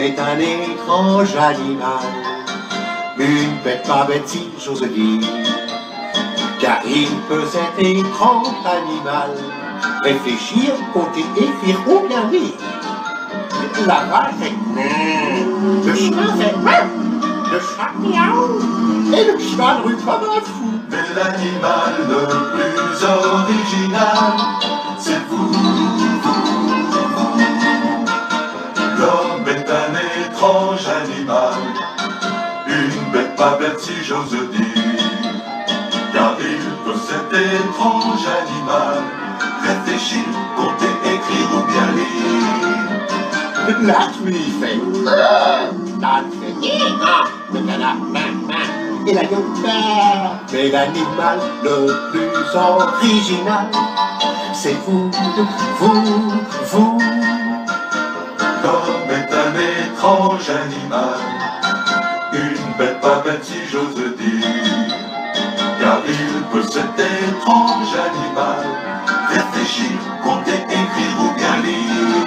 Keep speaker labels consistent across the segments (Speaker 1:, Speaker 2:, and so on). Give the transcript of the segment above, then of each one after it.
Speaker 1: est un étrange animal, une bête pas bête si j'ose dire, car il peut cet étrange animal. Réfléchir, compter, écrire ou bien rire. La vache Mmm le chien fait le chat miaou, et le cheval rue comme un fou.
Speaker 2: Mais l'animal le plus une bête pas bête si j'ose dire, car il peut cet étrange animal. Réfléchir, compter, écrire ou bien lire.
Speaker 1: La truie fait Et la Mais l'animal le plus original C'est vous, vous, vous
Speaker 2: étrange animal, une bête pas bête si j'ose dire, car il peut cet étrange animal réfléchir, compter, écrire ou bien lire.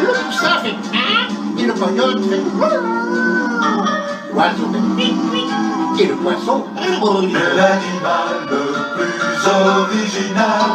Speaker 1: Le poussin fait Et le coyote fait L'oiseau fait Et le poisson
Speaker 2: Mais l'animal le plus original,